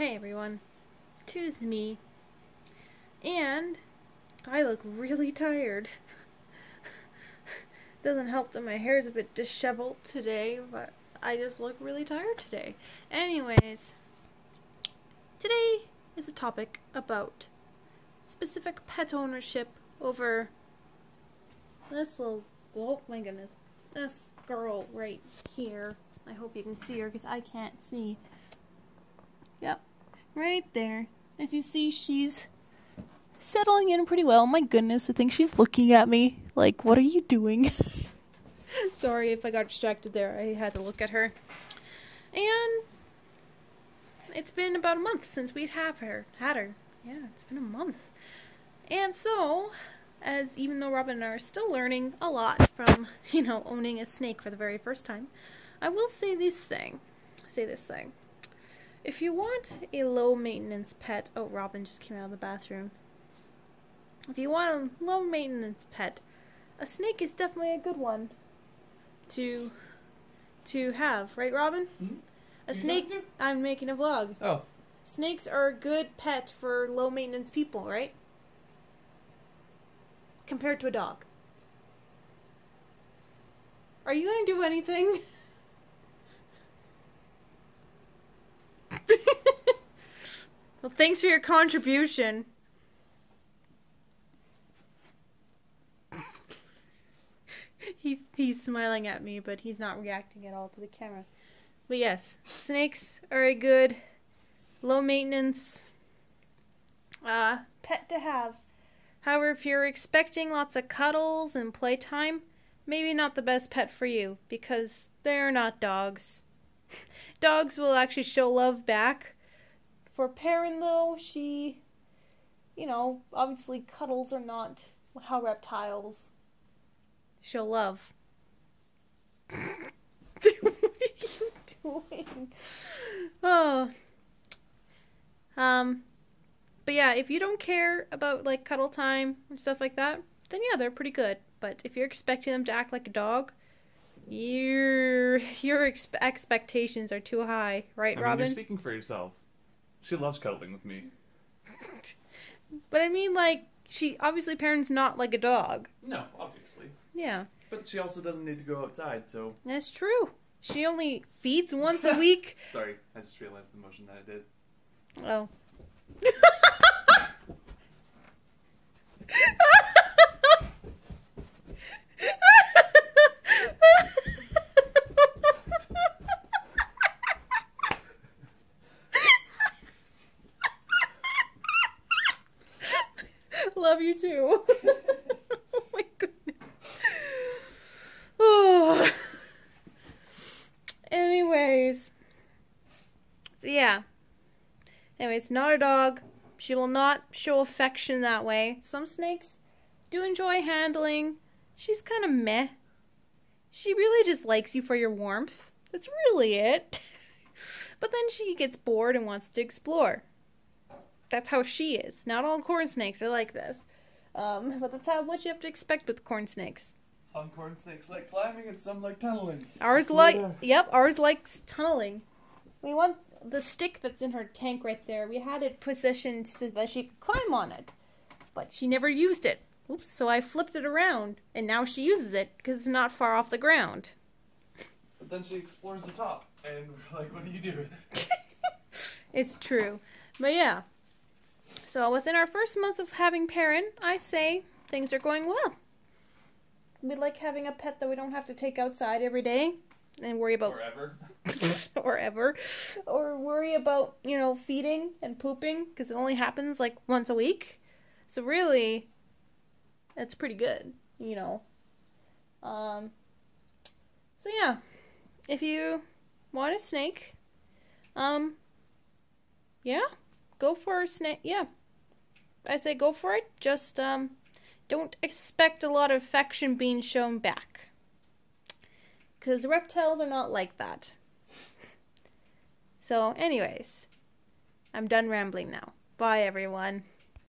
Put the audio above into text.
Hey everyone, tis me. And I look really tired. Doesn't help that my hair is a bit disheveled today, but I just look really tired today. Anyways, today is a topic about specific pet ownership over this little, oh my goodness, this girl right here. I hope you can see her because I can't see. Yep, right there. As you see, she's settling in pretty well. My goodness, I think she's looking at me like, what are you doing? Sorry if I got distracted there. I had to look at her. And it's been about a month since we'd have her, had her. Yeah, it's been a month. And so, as even though Robin and I are still learning a lot from, you know, owning a snake for the very first time, I will say this thing. Say this thing. If you want a low maintenance pet, oh, Robin just came out of the bathroom. If you want a low maintenance pet, a snake is definitely a good one to to have, right, Robin? Hmm? A You snake. I'm making a vlog. Oh, Snakes are a good pet for low maintenance people, right? Compared to a dog. Are you gonna do anything? well, thanks for your contribution. he's he's smiling at me, but he's not reacting at all to the camera. But yes, snakes are a good low maintenance uh, pet to have. However, if you're expecting lots of cuddles and playtime, maybe not the best pet for you because they're not dogs. Dogs will actually show love back. For Perrin, though, she, you know, obviously cuddles are not how reptiles show love. what are you doing? Oh. Um, but yeah, if you don't care about like cuddle time and stuff like that, then yeah, they're pretty good. But if you're expecting them to act like a dog, your your ex- expectations are too high, right, I mean, Robin? you're speaking for yourself. She loves cuddling with me. but I mean, like, she obviously Perrin's not like a dog. No, obviously. Yeah, But she also doesn't need to go outside, so. that's true. She only feeds once a week. Sorry, I just realized the motion that I did. Oh. Love you too. oh my goodness. Oh. Anyways. So yeah. Anyway, it's not a dog. She will not show affection that way. Some snakes do enjoy handling. She's kind of meh. She really just likes you for your warmth. That's really it. but then she gets bored and wants to explore. That's how she is. Not all corn snakes are like this. Um, but that's how what you have to expect with corn snakes. Some corn snakes like climbing and some like tunneling. Ours Slow like down. yep, ours likes tunneling. We want the stick that's in her tank right there. We had it positioned so that she could climb on it, but she never used it. Oops! So I flipped it around, and now she uses it because it's not far off the ground. But then she explores the top, and like, what are you doing? It's true, but yeah. So within our first month of having Perrin, I say things are going well. We like having a pet that we don't have to take outside every day and worry about Forever. or ever or worry about you know feeding and pooping because it only happens like once a week so really that's pretty good you know um so yeah if you want a snake um yeah go for a snake yeah i say go for it just um don't expect a lot of affection being shown back because reptiles are not like that so, anyways, I'm done rambling now. Bye, everyone.